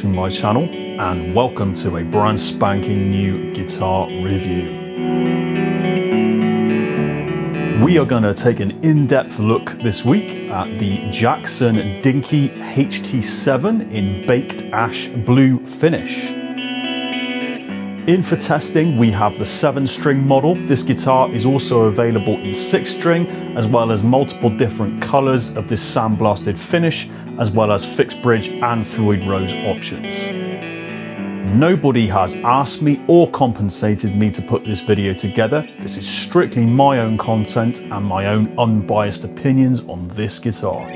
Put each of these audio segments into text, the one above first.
to my channel and welcome to a brand spanking new guitar review. We are going to take an in-depth look this week at the Jackson Dinky HT7 in Baked Ash Blue finish. In for testing, we have the seven string model. This guitar is also available in six string, as well as multiple different colors of this sandblasted finish, as well as fixed bridge and Floyd Rose options. Nobody has asked me or compensated me to put this video together. This is strictly my own content and my own unbiased opinions on this guitar.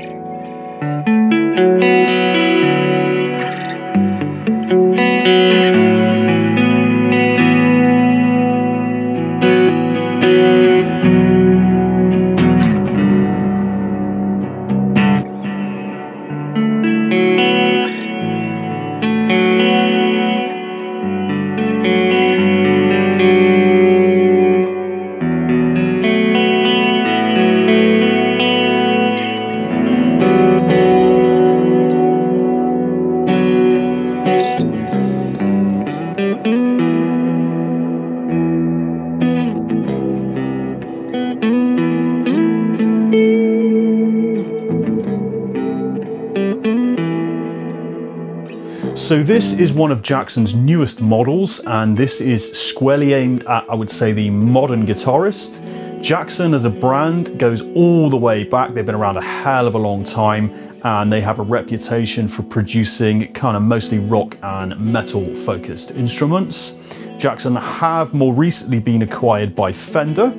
So this is one of Jackson's newest models, and this is squarely aimed at, I would say, the modern guitarist. Jackson as a brand goes all the way back. They've been around a hell of a long time, and they have a reputation for producing kind of mostly rock and metal focused instruments. Jackson have more recently been acquired by Fender,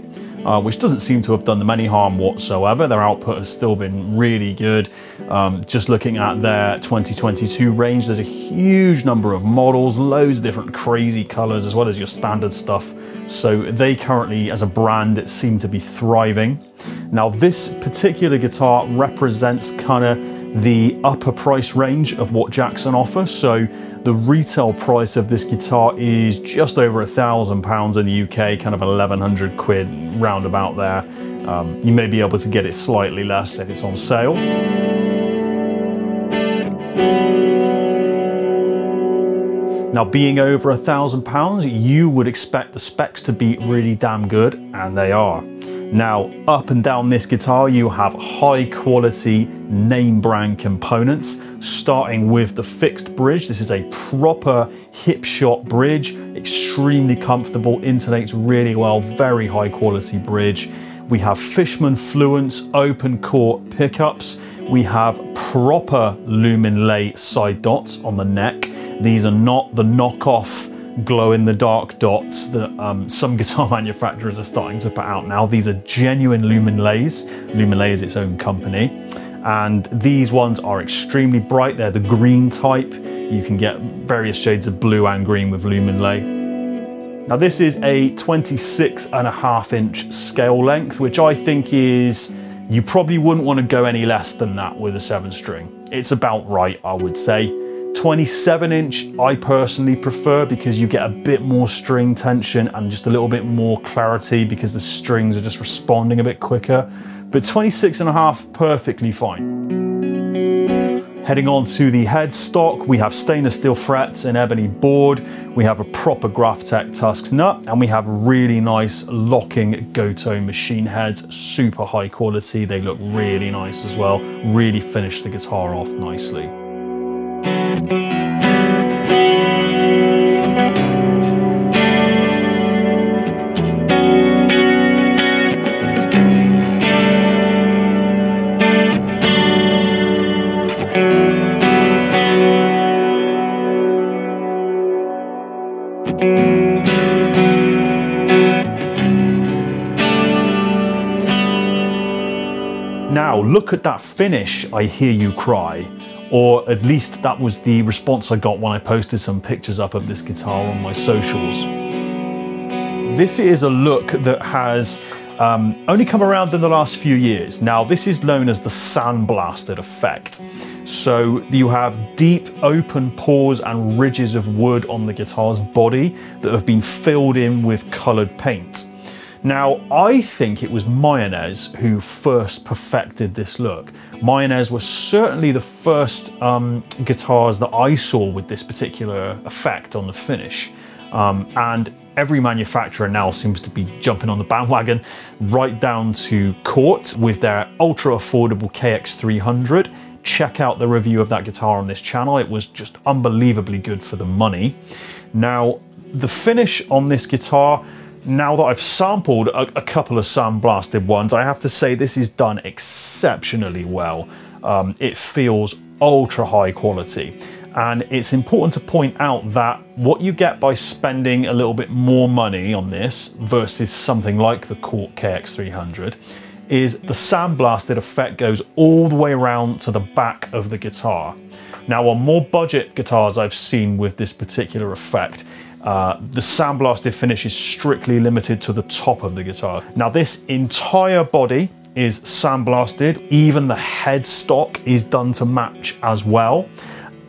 uh, which doesn't seem to have done them any harm whatsoever. Their output has still been really good. Um, just looking at their 2022 range, there's a huge number of models, loads of different crazy colors, as well as your standard stuff. So they currently, as a brand, seem to be thriving. Now, this particular guitar represents kind of the upper price range of what Jackson offers. So the retail price of this guitar is just over a thousand pounds in the UK, kind of 1100 quid roundabout there. Um, you may be able to get it slightly less if it's on sale. Now being over a thousand pounds, you would expect the specs to be really damn good, and they are. Now, up and down this guitar, you have high quality name brand components, starting with the fixed bridge. This is a proper Hipshot bridge, extremely comfortable, intonates really well, very high quality bridge. We have Fishman Fluence open core pickups. We have proper Luminlay side dots on the neck. These are not the knockoff glow in the dark dots that um, some guitar manufacturers are starting to put out now. These are genuine Luminlays. Lumen Lay is its own company. And these ones are extremely bright. They're the green type. You can get various shades of blue and green with Luminlay. Now this is a 26 and a half inch scale length, which I think is, you probably wouldn't want to go any less than that with a seven string. It's about right, I would say. 27 inch I personally prefer because you get a bit more string tension and just a little bit more clarity because the strings are just responding a bit quicker. But 26 and a half, perfectly fine. Heading on to the headstock, we have stainless steel frets and ebony board. We have a proper Graph Tech TUSQ nut and we have really nice locking Gotoh machine heads, super high quality. They look really nice as well, really finish the guitar off nicely. Now, look at that finish, I hear you cry. Or at least that was the response I got when I posted some pictures up of this guitar on my socials. This is a look that has um, only come around in the last few years. Now, this is known as the sandblasted effect. So you have deep open pores and ridges of wood on the guitar's body that have been filled in with colored paint. Now, I think it was Mayones who first perfected this look. Mayones was certainly the first um, guitars that I saw with this particular effect on the finish. Um, and every manufacturer now seems to be jumping on the bandwagon, right down to Cort with their ultra affordable KX300. Check out the review of that guitar on this channel. It was just unbelievably good for the money. Now, the finish on this guitar, now that I've sampled a, a couple of sandblasted ones, I have to say this is done exceptionally well. Um, it feels ultra high quality. And it's important to point out that what you get by spending a little bit more money on this versus something like the Cort KX300 is the sandblasted effect goes all the way around to the back of the guitar. Now on more budget guitars I've seen with this particular effect, uh, the sandblasted finish is strictly limited to the top of the guitar. Now this entire body is sandblasted, even the headstock is done to match as well.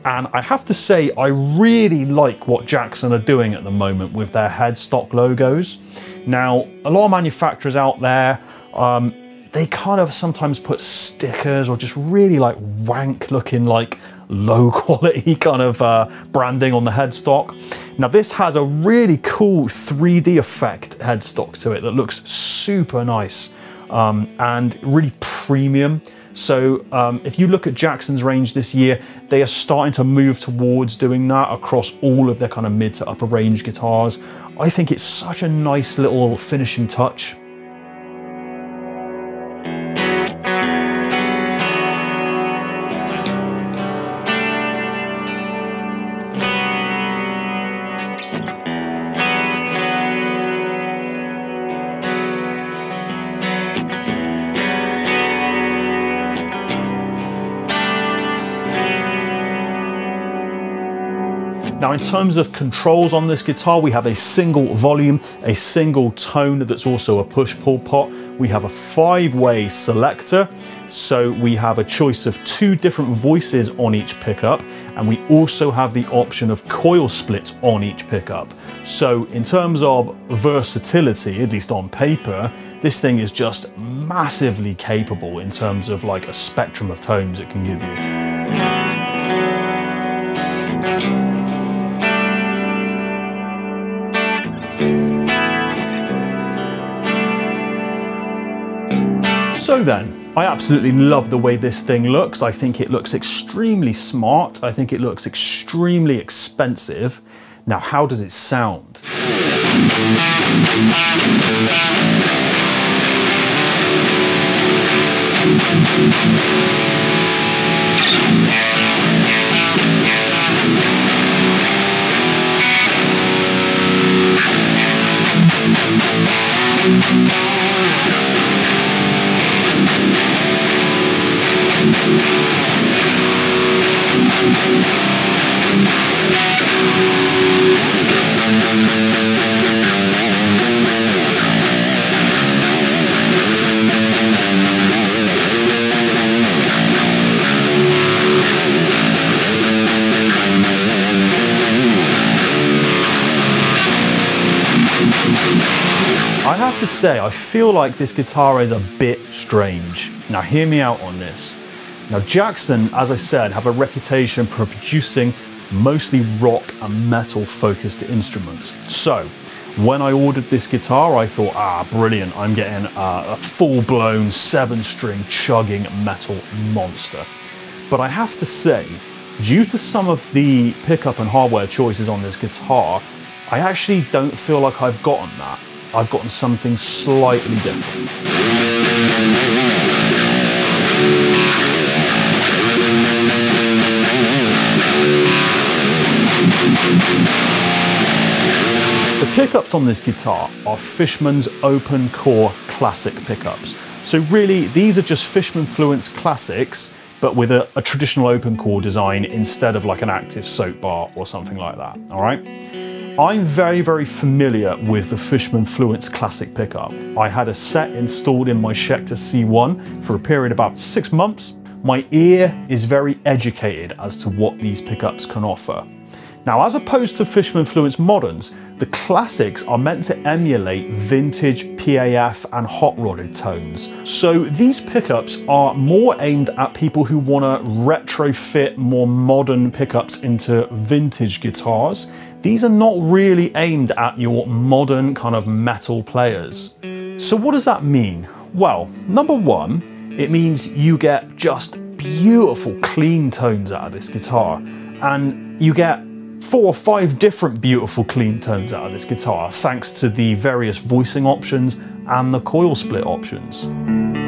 And I have to say, I really like what Jackson are doing at the moment with their headstock logos. Now, a lot of manufacturers out there, um, they kind of sometimes put stickers or just really like wank looking like low quality kind of uh, branding on the headstock. Now this has a really cool 3D effect headstock to it that looks super nice um, and really premium. So um, if you look at Jackson's range this year, they are starting to move towards doing that across all of their kind of mid to upper range guitars. I think it's such a nice little finishing touch. Now in terms of controls on this guitar, we have a single volume, a single tone that's also a push-pull pot. We have a five-way selector, so we have a choice of two different voices on each pickup, and we also have the option of coil splits on each pickup. So in terms of versatility, at least on paper, this thing is just massively capable in terms of like a spectrum of tones it can give you. So then, I absolutely love the way this thing looks. I think it looks extremely smart. I think it looks extremely expensive. Now, how does it sound? Have to say, I feel like this guitar is a bit strange. Now hear me out on this. Now Jackson, as I said, have a reputation for producing mostly rock and metal focused instruments. So when I ordered this guitar, I thought, ah, brilliant, I'm getting a, a full-blown seven-string chugging metal monster. But I have to say, due to some of the pickup and hardware choices on this guitar, I actually don't feel like I've gotten that. I've gotten something slightly different. The pickups on this guitar are Fishman's Open Core Classic pickups. So really, these are just Fishman Fluence Classics, but with a, a traditional open core design instead of like an active soap bar or something like that, all right? I'm very, very familiar with the Fishman Fluence Classic pickup. I had a set installed in my Schecter C1 for a period of about six months. My ear is very educated as to what these pickups can offer. Now, as opposed to Fishman Fluence Moderns, the classics are meant to emulate vintage PAF and hot rodded tones. So these pickups are more aimed at people who want to retrofit more modern pickups into vintage guitars. These are not really aimed at your modern kind of metal players. So what does that mean? Well, number one, it means you get just beautiful clean tones out of this guitar and you get four or five different beautiful clean tones out of this guitar thanks to the various voicing options and the coil split options.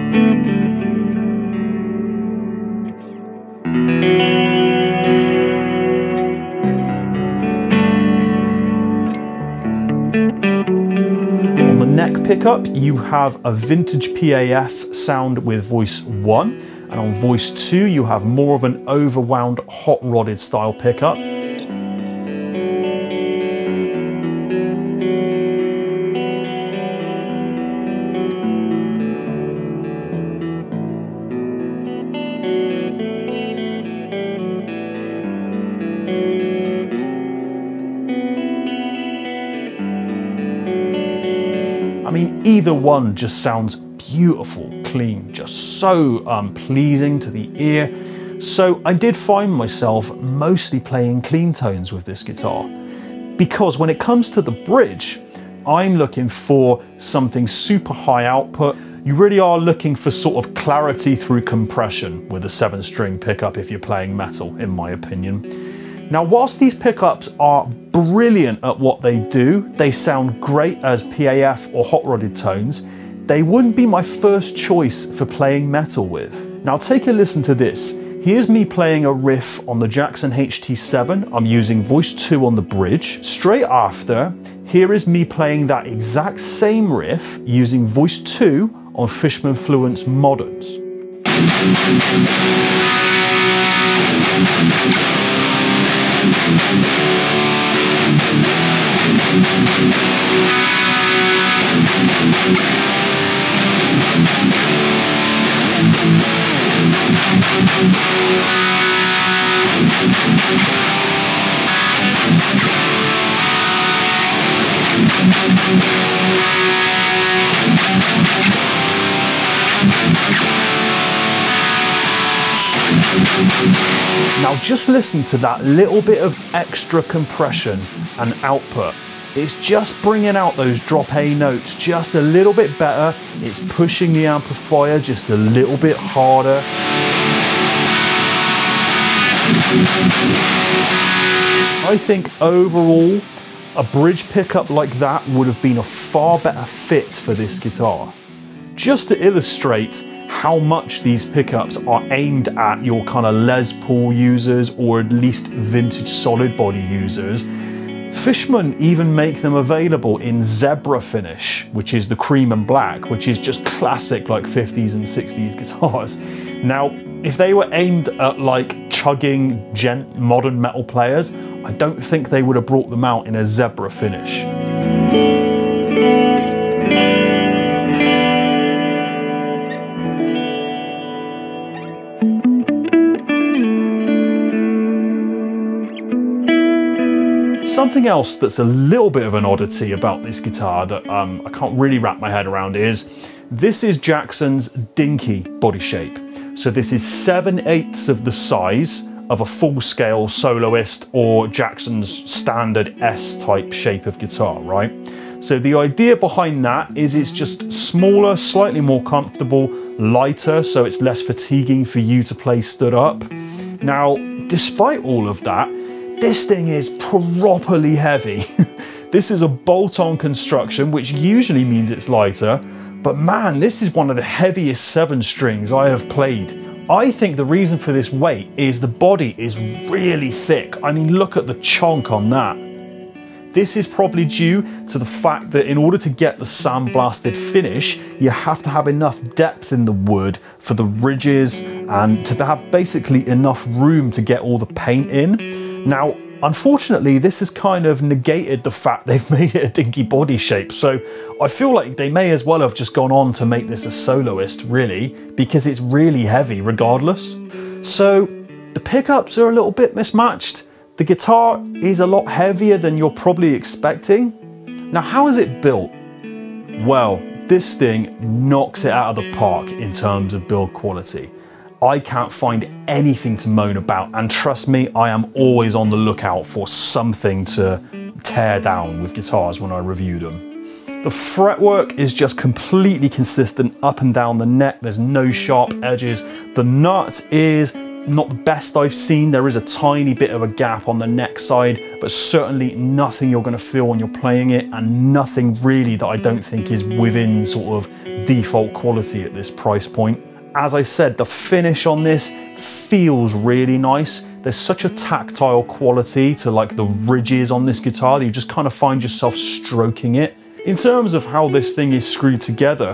Pickup you have a vintage PAF sound with voice 1 and on voice 2 you have more of an overwound hot rodded style pickup either one just sounds beautiful, clean, just so um, pleasing to the ear. So I did find myself mostly playing clean tones with this guitar because when it comes to the bridge, I'm looking for something super high output. You really are looking for sort of clarity through compression with a seven string pickup if you're playing metal, in my opinion. Now, whilst these pickups are brilliant at what they do, they sound great as PAF or hot rodded tones, they wouldn't be my first choice for playing metal with. Now take a listen to this. Here's me playing a riff on the Jackson HT7. I'm using voice 2 on the bridge. Straight after, here is me playing that exact same riff using voice 2 on Fishman Fluence Moderns. Thank you. Now just listen to that little bit of extra compression and output. It's just bringing out those drop A notes just a little bit better. It's pushing the amplifier just a little bit harder. I think overall, a bridge pickup like that would have been a far better fit for this guitar. Just to illustrate how much these pickups are aimed at your kind of Les Paul users or at least vintage solid body users, Fishman even make them available in zebra finish, which is the cream and black, which is just classic like 50s and 60s guitars. Now, if they were aimed at like chugging djent modern metal players, I don't think they would have brought them out in a zebra finish. Something else that's a little bit of an oddity about this guitar that um, I can't really wrap my head around is this is Jackson's dinky body shape. So this is 7 eighths of the size of a full-scale soloist or Jackson's standard S-type shape of guitar, right? So the idea behind that is it's just smaller, slightly more comfortable, lighter, so it's less fatiguing for you to play stood up. Now, despite all of that, this thing is properly heavy. this is a bolt-on construction, which usually means it's lighter, but man, this is one of the heaviest seven strings I have played. I think the reason for this weight is the body is really thick. I mean, look at the chonk on that. This is probably due to the fact that in order to get the sandblasted finish, you have to have enough depth in the wood for the ridges and to have basically enough room to get all the paint in. Now, unfortunately, this has kind of negated the fact they've made it a dinky body shape, so I feel like they may as well have just gone on to make this a soloist, really, because it's really heavy regardless. So the pickups are a little bit mismatched, The guitar is a lot heavier than you're probably expecting. Now, how is it built? Well, this thing knocks it out of the park in terms of build quality. I can't find anything to moan about, and trust me, I am always on the lookout for something to tear down with guitars when I review them. The fretwork is just completely consistent up and down the neck. There's no sharp edges. The nut is not the best I've seen. There is a tiny bit of a gap on the neck side, but certainly nothing you're gonna feel when you're playing it and nothing really that I don't think is within sort of default quality at this price point. As I said, the finish on this feels really nice. There's such a tactile quality to like the ridges on this guitar that you just kind of find yourself stroking it. In terms of how this thing is screwed together,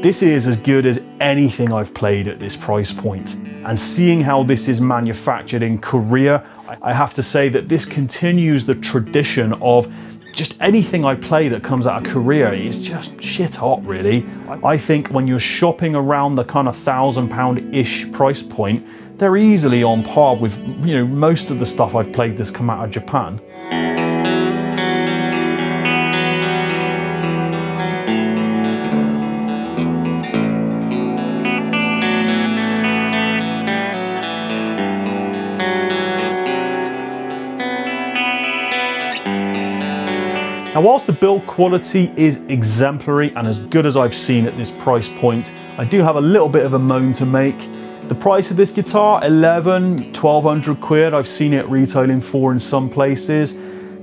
this is as good as anything I've played at this price point. And seeing how this is manufactured in Korea, I have to say that this continues the tradition of just anything I play that comes out of Korea is just shit hot, really. I think when you're shopping around the kind of thousand pound ish price point, they're easily on par with you know most of the stuff I've played that's come out of Japan. Now whilst the build quality is exemplary and as good as I've seen at this price point, I do have a little bit of a moan to make. The price of this guitar, 11, 1200 quid, I've seen it retailing for in some places.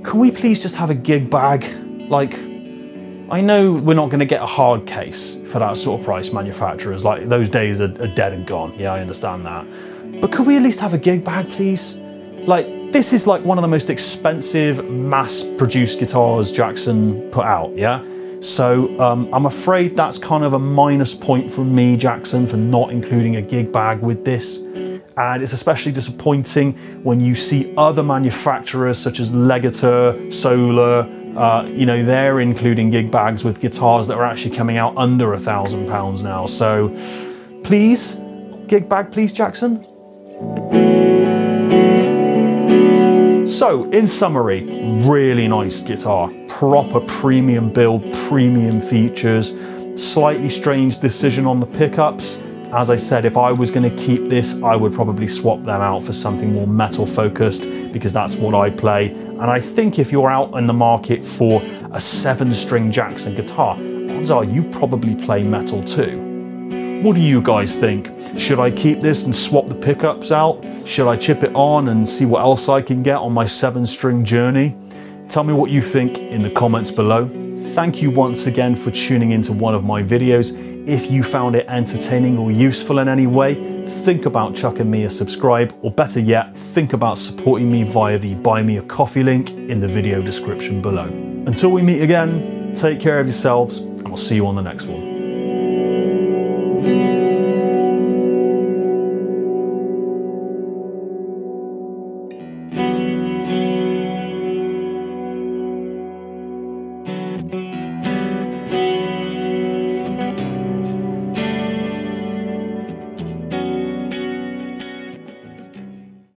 Can we please just have a gig bag? Like, I know we're not gonna get a hard case for that sort of price manufacturers, like those days are, are dead and gone, yeah, I understand that. But could we at least have a gig bag, please? Like, this is like one of the most expensive mass-produced guitars Jackson put out, yeah? So um, I'm afraid that's kind of a minus point from me, Jackson, for not including a gig bag with this. And it's especially disappointing when you see other manufacturers such as Legator, Solar, uh, you know, they're including gig bags with guitars that are actually coming out under a thousand pounds now. So please, gig bag, please, Jackson. So, in summary, really nice guitar, proper premium build, premium features, slightly strange decision on the pickups. As I said, if I was going to keep this, I would probably swap them out for something more metal focused because that's what I play. And I think if you're out in the market for a seven string Jackson guitar, odds are you probably play metal too. What do you guys think? Should I keep this and swap the pickups out? Should I chip it on and see what else I can get on my seven string journey? Tell me what you think in the comments below. Thank you once again for tuning into one of my videos. If you found it entertaining or useful in any way, think about chucking me a subscribe, or better yet, think about supporting me via the Buy Me a Coffee link in the video description below. Until we meet again, take care of yourselves, and I'll see you on the next one.